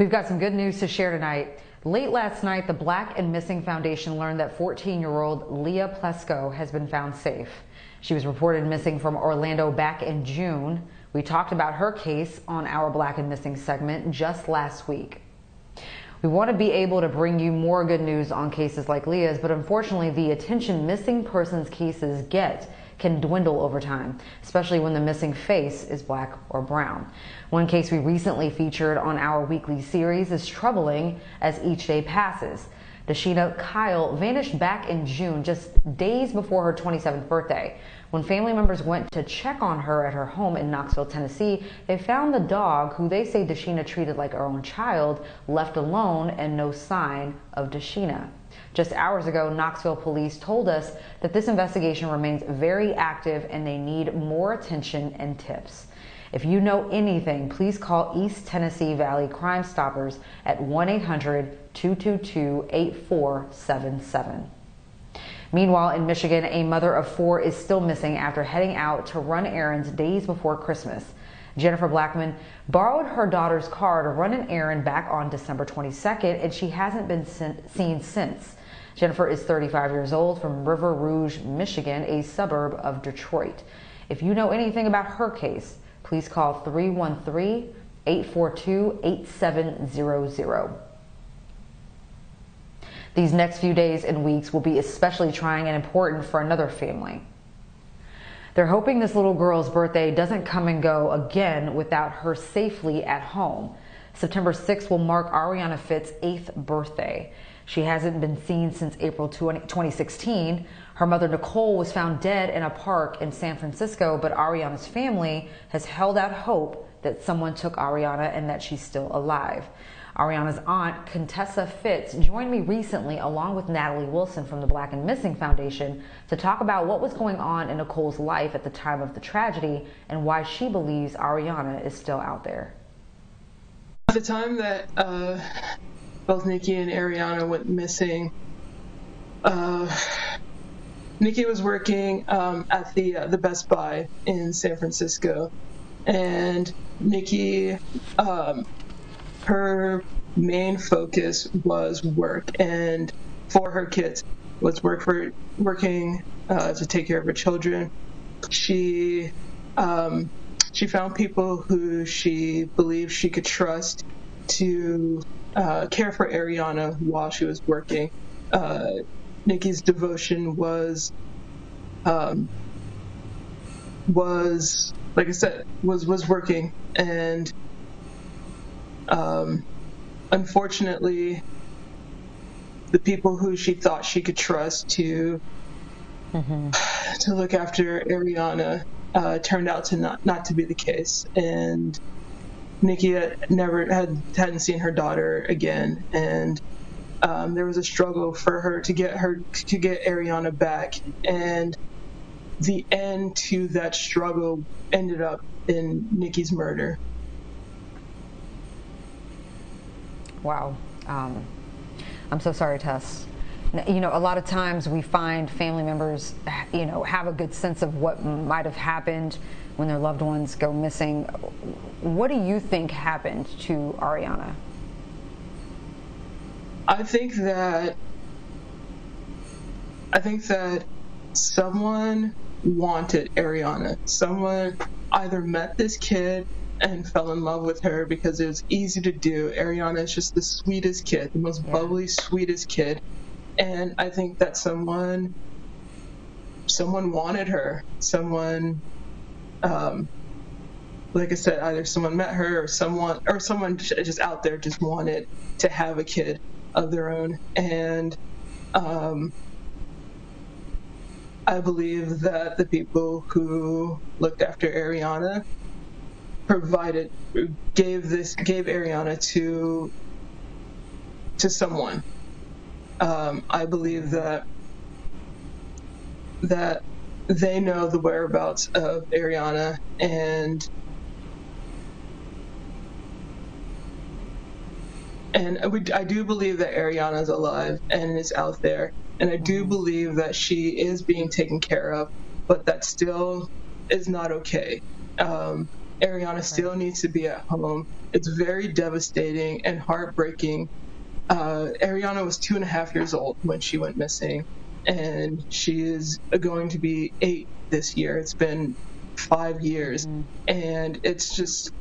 We've got some good news to share tonight. Late last night, the Black and Missing Foundation learned that 14-year-old Lya Plesko has been found safe. She was reported missing from Orlando back in June. We talked about her case on our Black and Missing segment just last week. We want to be able to bring you more good news on cases like Lya's, but unfortunately, the attention missing persons cases get can dwindle over time, especially when the missing face is black or brown. One case we recently featured on our weekly series is troubling as each day passes. Dashina Kyle vanished back in June, just days before her 27th birthday. When family members went to check on her at her home in Knoxville, Tennessee, they found the dog, who they say Dashina treated like her own child, left alone and no sign of Dashina. Just hours ago, Knoxville police told us that this investigation remains very active and they need more attention and tips. If you know anything, please call East Tennessee Valley Crime Stoppers at 1 800 222 8477. Meanwhile, in Michigan, a mother of four is still missing after heading out to run errands days before Christmas. Jennifer Blackman borrowed her daughter's car to run an errand back on December 22nd, and she hasn't been seen since. Jennifer is 35 years old from River Rouge, Michigan, a suburb of Detroit. If you know anything about her case, please call 313 842 8700. These next few days and weeks will be especially trying and important for another family. They're hoping this little girl's birthday doesn't come and go again without her safely at home. September 6th will mark Arianna Fitts's eighth birthday. She hasn't been seen since April 2016. Her mother, Nicole, was found dead in a park in San Francisco, but Arianna's family has held out hope that someone took Arianna and that she's still alive. Arianna's aunt, Contessa Fitts, joined me recently along with Natalie Wilson from the Black and Missing Foundation to talk about what was going on in Nicole's life at the time of the tragedy and why she believes Arianna is still out there. At the time that uh, both Nikki and Arianna went missing. Uh, Nikki was working um, at the uh, the Best Buy in San Francisco, and Nikki, um, her main focus was work, and for her kids was work for working uh, to take care of her children. She um, she found people who she believed she could trust to uh, care for Arianna while she was working. Uh, Nikki's devotion was um, was like I said was was working and um, unfortunately the people who she thought she could trust to mm-hmm. to look after Arianna uh, turned out to not not to be the case and Nikki had never had hadn't seen her daughter again, and um, there was a struggle for her to get her to get Arianna back, and the end to that struggle ended up in Nikki's murder. Wow. Um, I'm so sorry, Tess. You know, a lot of times we find family members, you know, have a good sense of what might have happened when their loved ones go missing. What do you think happened to Arianna? I think that I think that someone wanted Arianna. Someone either met this kid and fell in love with her because it was easy to do. Arianna is just the sweetest kid, the most yeah. bubbly, sweetest kid. And I think that someone someone wanted her. Someone um, like I said, either someone met her or someone or someone just out there just wanted to have a kid of their own, and um, I believe that the people who looked after Arianna provided gave this gave Arianna to to someone. Um, I believe that that they know the whereabouts of Arianna and and we, I do believe that Arianna is alive and is out there, and I do mm-hmm. believe that she is being taken care of, but that still is not okay. Um, Arianna still needs to be at home. it's very devastating and heartbreaking. Uh, Arianna was two and a half years old when she went missing, and she is going to be eight this year. It's been five years, mm-hmm. and it's just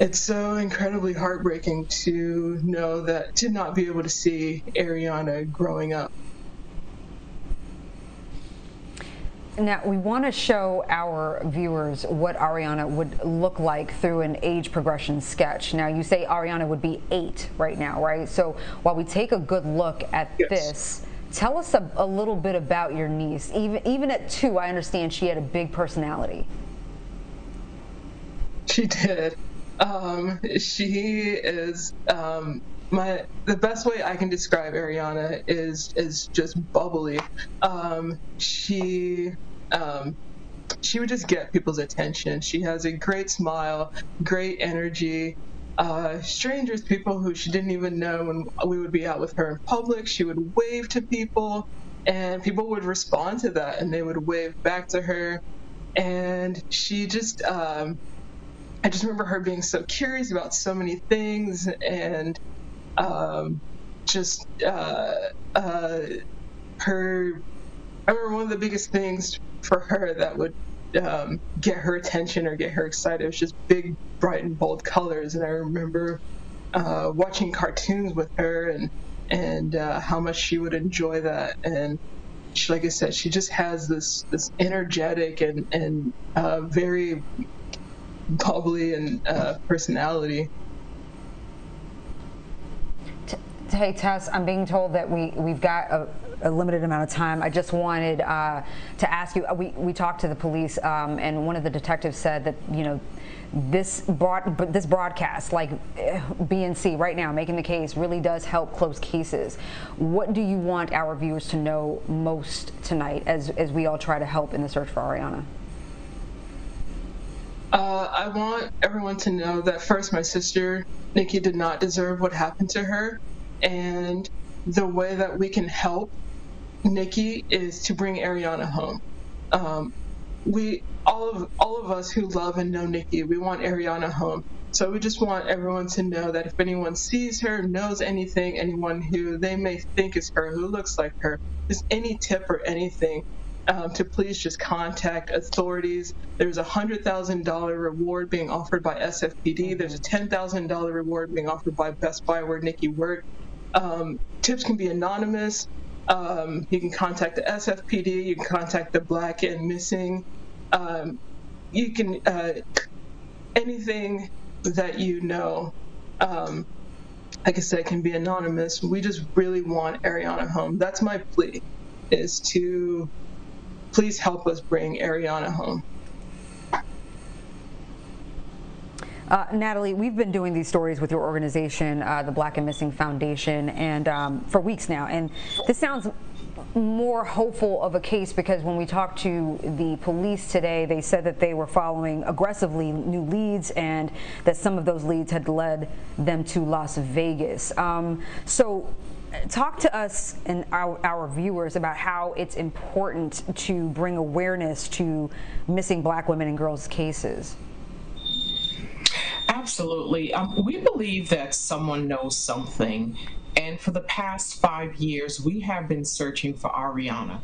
it's so incredibly heartbreaking to know that to not be able to see Arianna growing up. Now, we want to show our viewers what Arianna would look like through an age progression sketch. Now, you say Arianna would be eight right now, right? So while we take a good look at yes. this, tell us a, a, little bit about your niece. Even, even at two, I understand she had a big personality. She did. Um, she is um, my the best way I can describe Arianna is is just bubbly. Um, she um, she would just get people's attention. She has a great smile, great energy. Uh, strangers, people who she didn't even know when we would be out with her in public, she would wave to people, and people would respond to that, and they would wave back to her. And she just um, I just remember her being so curious about so many things and um, just uh, uh, her. I remember one of the biggest things for her that would um, get her attention or get her excited was just big, bright, and bold colors. And I remember uh, watching cartoons with her and and uh, how much she would enjoy that. And she, like I said, she just has this this energetic and and uh, very bubbly and uh, personality. Hey Tess, I'm being told that we we've got a, a limited amount of time. I just wanted uh, to ask you. We we talked to the police, um, and one of the detectives said that you know this broad, this broadcast, like eh, BNC right now, making the case, really does help close cases. What do you want our viewers to know most tonight, as as we all try to help in the search for Arianna? Uh, I want everyone to know that first, my sister Nikki did not deserve what happened to her, and the way that we can help Nikki is to bring Arianna home. Um, we all of all of us who love and know Nikki, we want Arianna home. So we just want everyone to know that if anyone sees her, knows anything, anyone who they may think is her, who looks like her, just any tip or anything, um, to please just contact authorities. There's a $100,000 reward being offered by SFPD. There's a $10,000 reward being offered by Best Buy where Nikki worked. Um, tips can be anonymous. Um, you can contact the SFPD. You can contact the Black and Missing. Um, you can, uh, anything that you know, um, like I said, can be anonymous. We just really want Arianna home. That's my plea, is to please help us bring Arianna home. Uh, Natalie, we've been doing these stories with your organization, uh, the Black and Missing Foundation, and um, for weeks now. And this sounds more hopeful of a case because when we talked to the police today, they said that they were following aggressively new leads and that some of those leads had led them to Las Vegas. Um, so talk to us and our, our, viewers about how it's important to bring awareness to missing black women and girls cases. Absolutely. Um, we believe that someone knows something. And for the past five years, we have been searching for Arianna.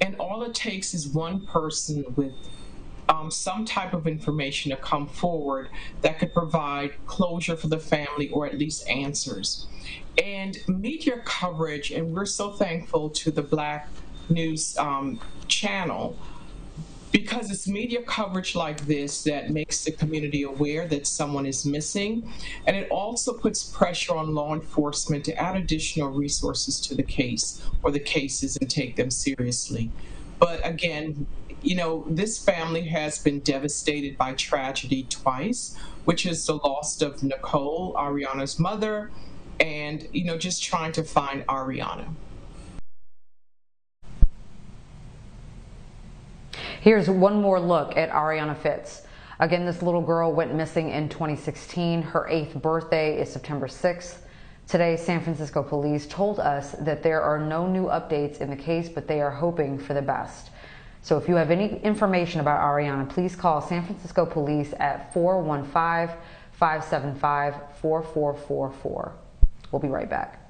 And all it takes is one person with um, some type of information to come forward that could provide closure for the family or at least answers. And media coverage, and we're so thankful to the Black News um, channel because it's media coverage like this that makes the community aware that someone is missing. And it also puts pressure on law enforcement to add additional resources to the case or the cases and take them seriously. But again, you know, this family has been devastated by tragedy twice, which is the loss of Nicole, Arianna's mother, and, you know, just trying to find Ariana. Here's one more look at Arianna Fitts. Again, this little girl went missing in 2016. Her eighth birthday is September 6th. Today, San Francisco police told us that there are no new updates in the case, but they are hoping for the best. So if you have any information about Arianna, please call San Francisco Police at 415 575 4444. We'll be right back.